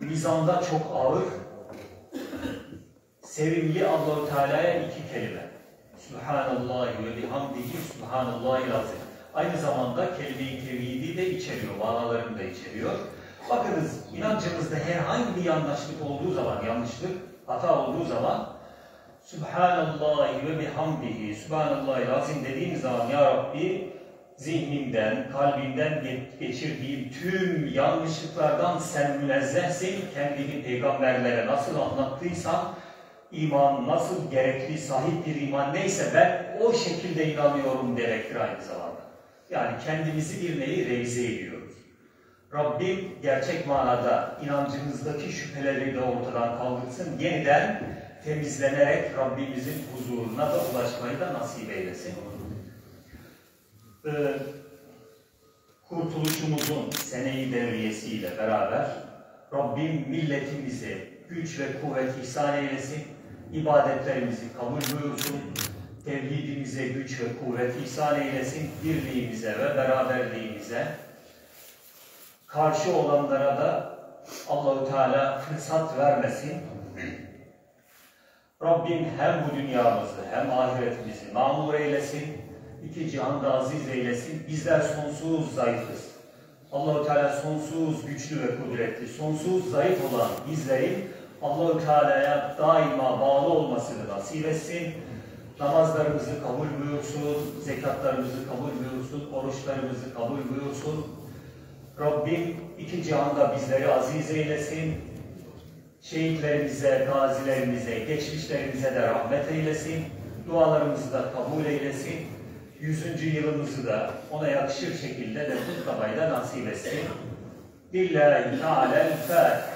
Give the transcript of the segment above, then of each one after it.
mizanda çok ağır, sevimli Allahu Teala'ya iki kelime. Subhanallah ve bihamdihi Subhanallahil azim. Aynı zamanda kelime-i tevhidi de içeriyor, manalarını da içeriyor. Bakınız inancımızda herhangi bir yanlışlık olduğu zaman, yanlışlık, hata olduğu zaman Subhanallah ve bihamdihi Subhanallahil azim dediğimiz zaman Ya Rabbi zihnimden, kalbimden geçirdiğim tüm yanlışlıklardan sen münezzehsin. Kendini peygamberlere nasıl anlattıysam iman nasıl gerekli, sahip bir iman neyse ben o şekilde inanıyorum demektir aynı zamanda. Yani kendimizi bir nevi revize ediyoruz. Rabbim gerçek manada inancımızdaki şüpheleri de ortadan kaldırsın. Yeniden temizlenerek Rabbimizin huzuruna da ulaşmayı da nasip eylesin. Ee, kurtuluşumuzun seneyi devriyesiyle beraber Rabbim milletimize güç ve kuvvet ihsan eylesin ibadetlerimizi kabul buyursun, tevhidimize güç ve kuvvet ihsan eylesin, birliğimize ve beraberliğimize, karşı olanlara da Allahu Teala fırsat vermesin. Rabbim hem bu dünyamızı hem ahiretimizi mamur eylesin, iki cihanda aziz eylesin. Bizler sonsuz zayıfız. Allahu Teala sonsuz güçlü ve kudretli, sonsuz zayıf olan bizlerin Allahu Teala'ya daima bağlı olmasını nasip etsin. Namazlarımızı kabul buyursun, zekatlarımızı kabul buyursun, oruçlarımızı kabul buyursun. Rabbim iki cihanda bizleri aziz eylesin. Şehitlerimize, gazilerimize, geçmişlerimize de rahmet eylesin. Dualarımızı da kabul eylesin. Yüzüncü yılımızı da ona yakışır şekilde de kutlamayı da nasip etsin. Billahi Teala'l-Fatiha.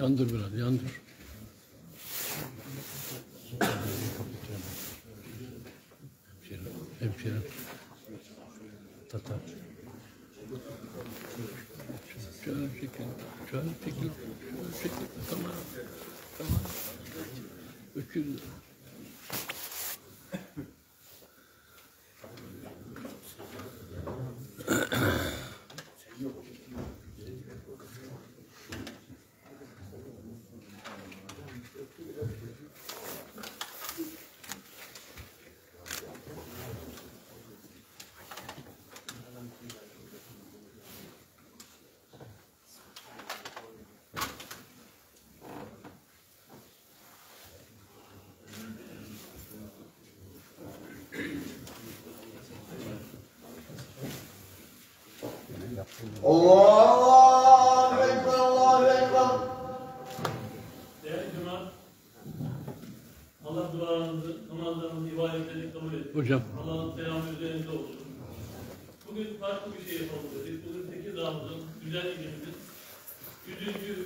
Yandır biraz, yandır. Hemşerim, hemşerim. Tatar. Şöyle çekil, şöyle çekil, şöyle çekil. Tamam, tamam. Öküz. Allahu Ekber, Allahu Ekber. Değerli cemaat, Allah dualarınızı, namazlarınızı, ibadetlerinizi kabul etsin. Hocam. Allah'ın selamı üzerinize olsun. Bugün farklı bir şey yapalım dedik. Bugün Tekirdağ'ımızın, güzel ilimizin 100.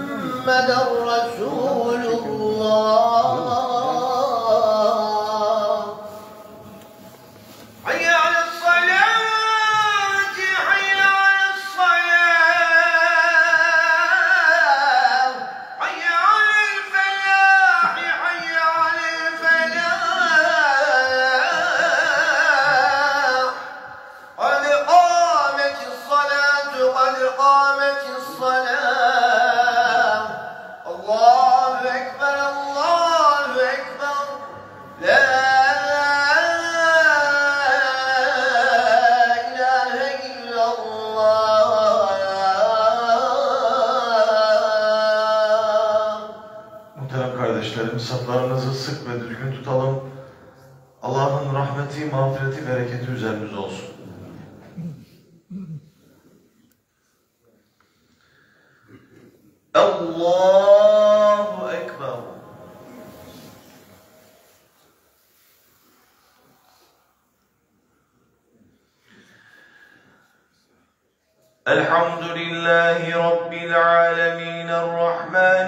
رسول الله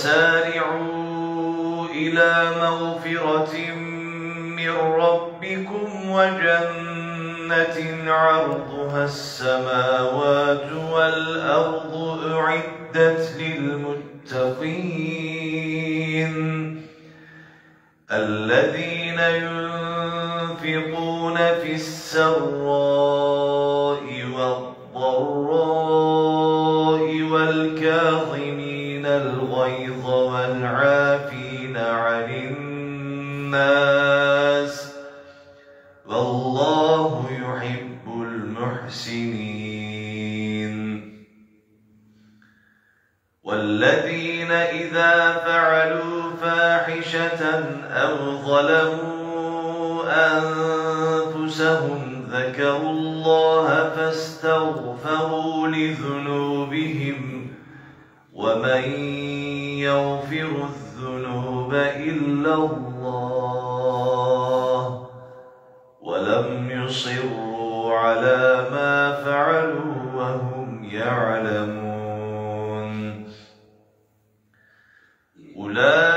وسارعوا إلى مغفرة من ربكم وجنة عرضها السماوات والأرض أعدت للمتقين. الذين ينفقون في السراء ولم يصروا على ما فعلوا وهم يعلمون. أولئك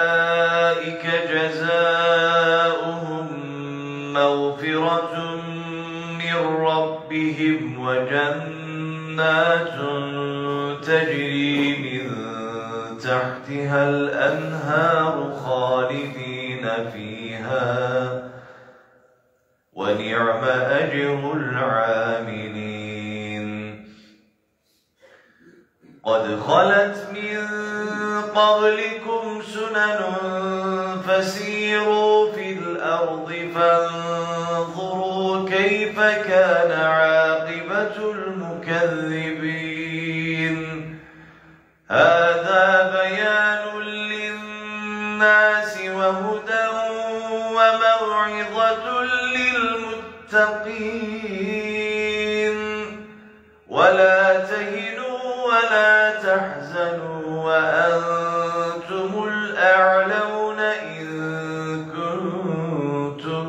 للناس وهدى وموعظة المتقين ولا تهنوا ولا تحزنوا وأنتم الأعلون إن كنتم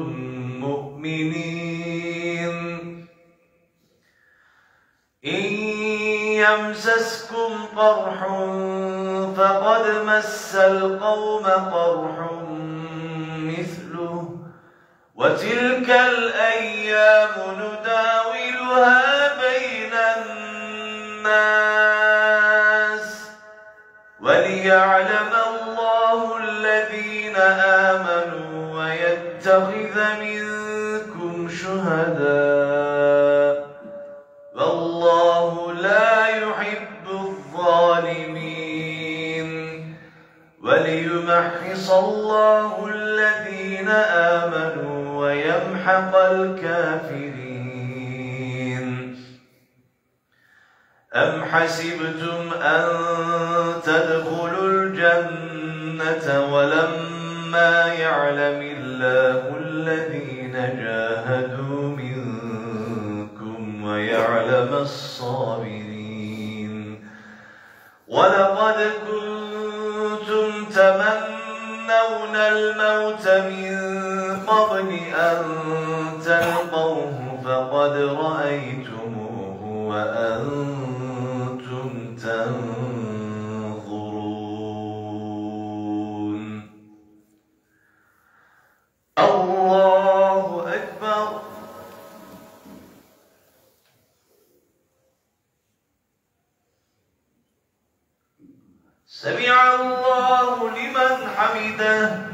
مؤمنين. إن يمسسكم قرح فقد مس القوم قرح مثله وتلك الأيام نداولها بين الناس وليعلم الله الذين آمنوا ويتخذ منكم شهداء والله لا وليمحص الله الذين آمنوا ويمحق الكافرين. أم حسبتم أن تدخلوا الجنة ولما يعلم الله الذين جاهدوا منكم ويعلم الصابرين؟ ولقد كنتم تمنون الموت من قبل أن تلقوه فقد رأيتموه وأنتم تنظرون. الله أكبر. سمع الله لمن حمده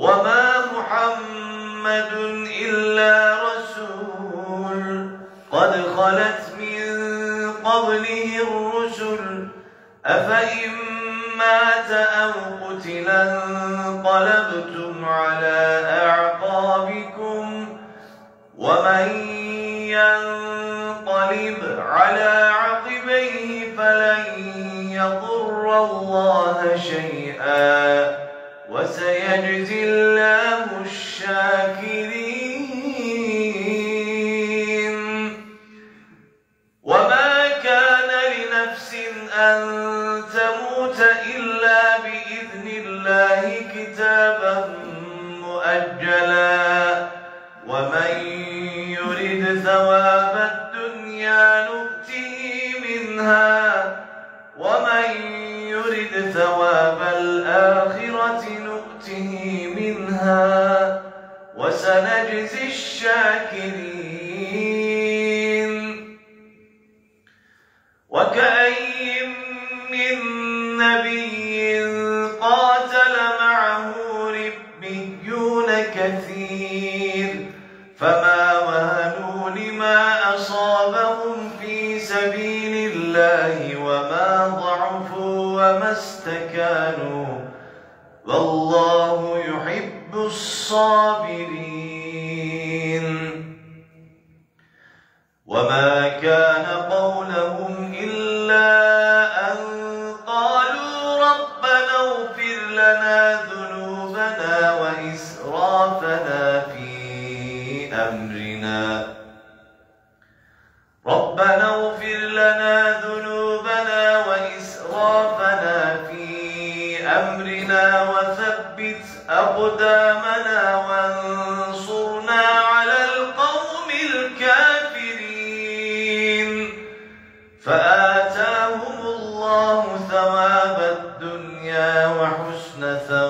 وما محمد إلا رسول. قد خلت من قبله الرسل أفإن مات أو قتلا انقلبتم على أعقابكم ومن ينقلب على عقبيه فلن يضر الله شيئا وسيجزي الله الشاكرين. só اثنتا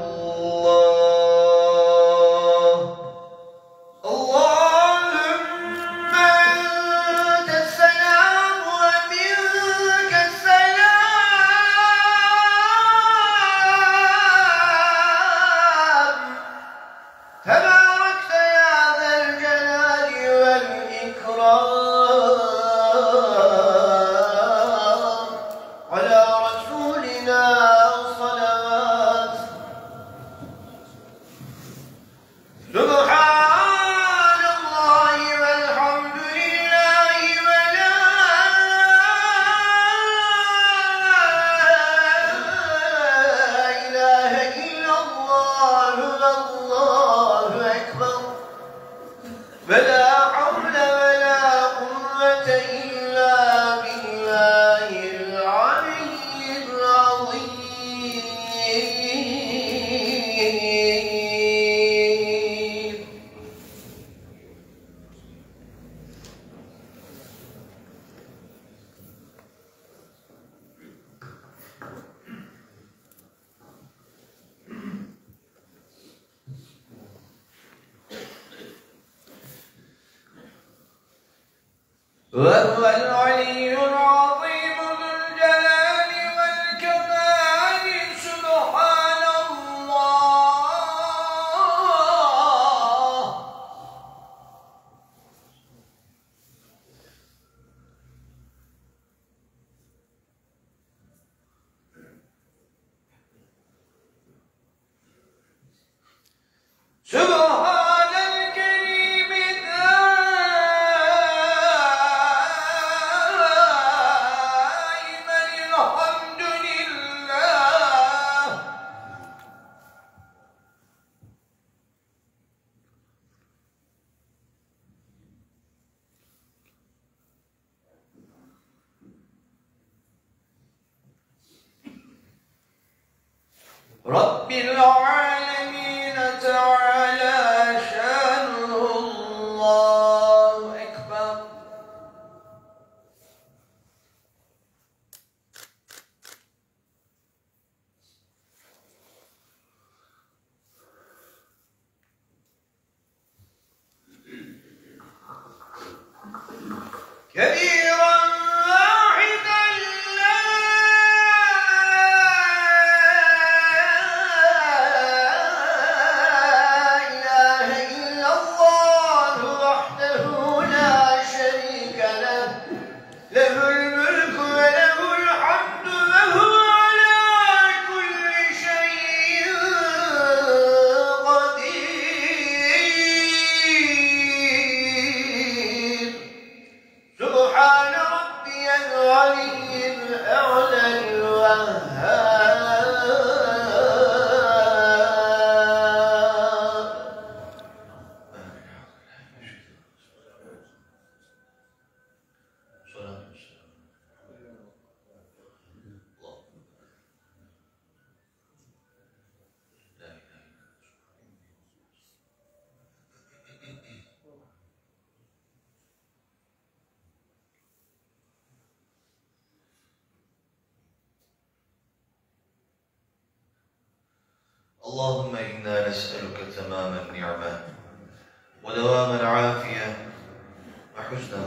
额怎么 رب العالمين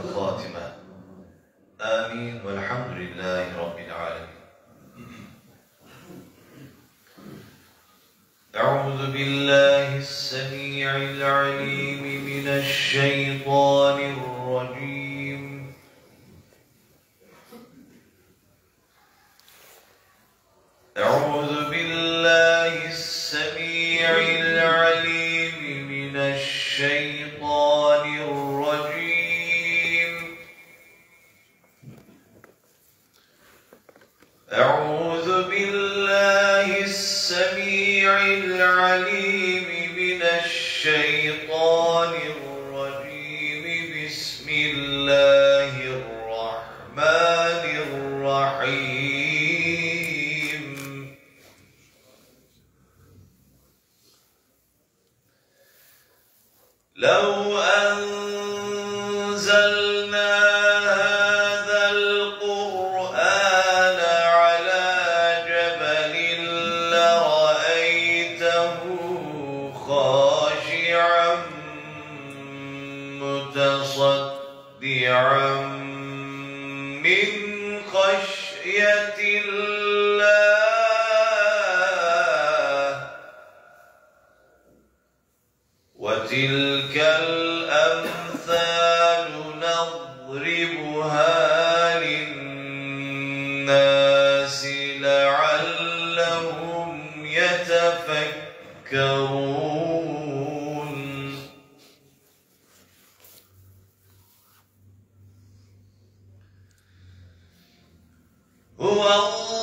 الخاتمة. آمين. والحمد لله رب العالمين. أعوذ بالله السميع العليم من الشيطان الرجيم. لو أن هو الله.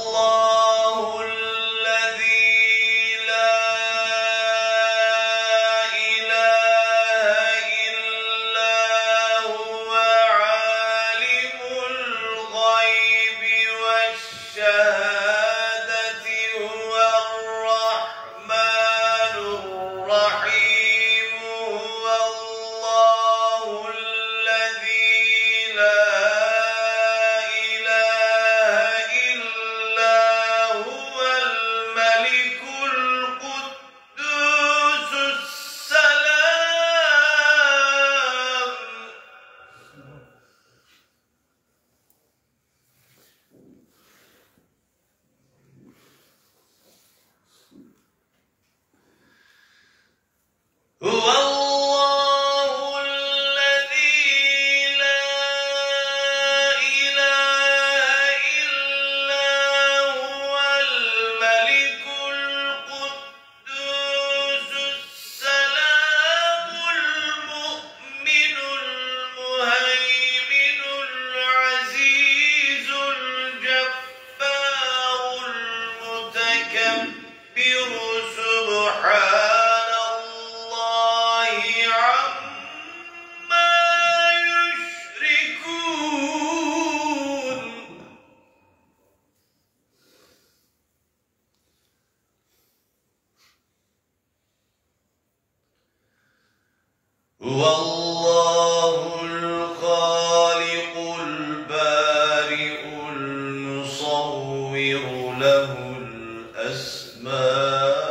Christmas.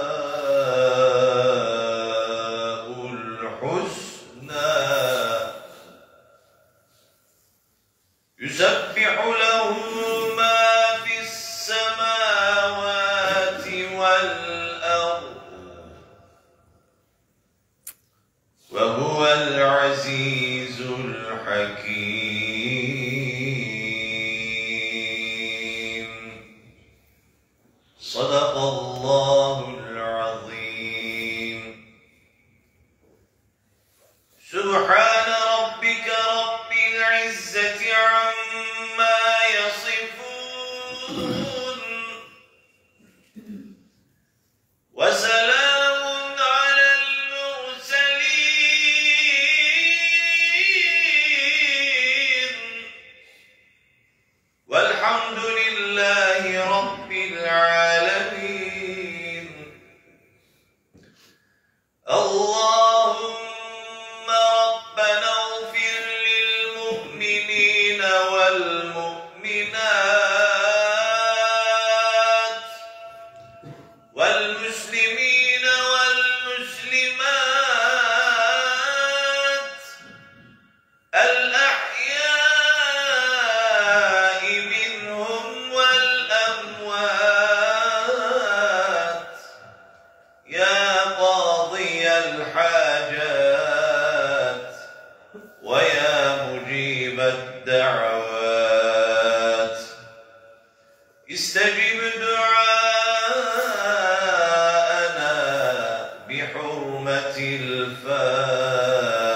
الفاتحة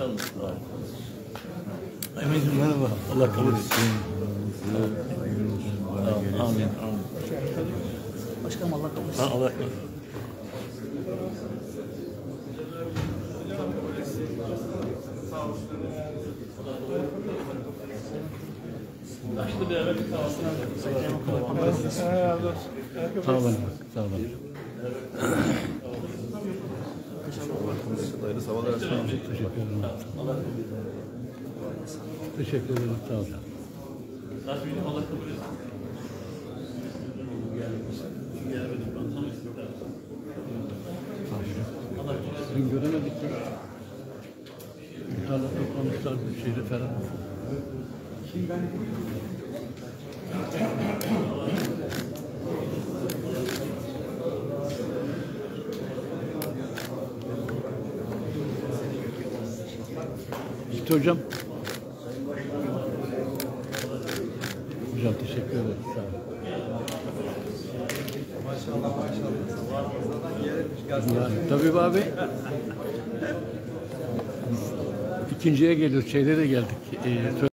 Daha. Emin'cim merhaba. Allah kabul etsin. Amin. Amin. Başkanım Allah kabul etsin. Allah kabul etsin. Yaşlı Taşlı beraber bir kahvaltı nerede? Sağ olun. Sağ olun. Hayırlı sabahlar. Teşekkür ederim. Teşekkür ederim. Sağ olun. Tasmini Allah kabul etsin. Gelmedim ben. Tam istiklal. Dün göremedik. İnşallah toplamışlar bir şeyle falan. Gitti hocam. Hocam teşekkür ederim. Sağ olun. Yani, tabii abi. İkinciye geliyoruz. Şeyde de geldik. Ee,